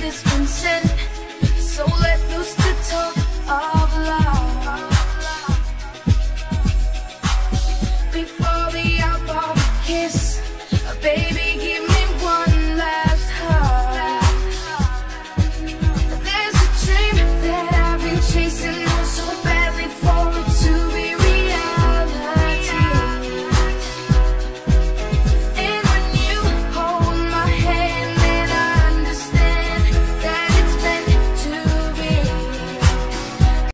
this one sent